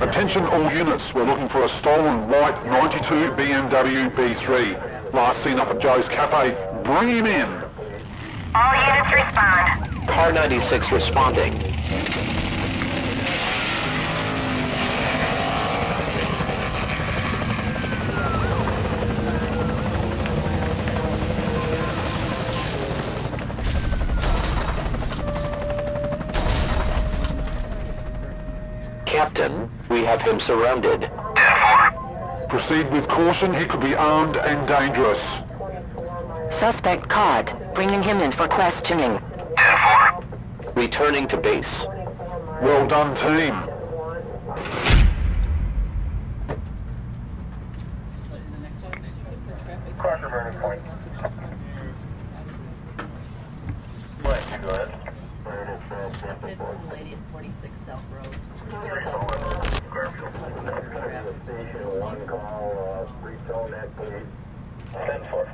Attention all units, we're looking for a stolen white 92 BMW B3. Last seen up at Joe's Cafe. Bring him in. All units respond. Car 96 responding. Captain, we have him surrounded. Proceed with caution, he could be armed and dangerous. Suspect caught. Bringing him in for questioning. Returning to base. Well done, team. Cross burning point. Flight 2, go ahead. It's the lady at 46 South Road. 46 South Road. Garfield. Traffic. Station, one call, uh, three tone that, please. 10 4.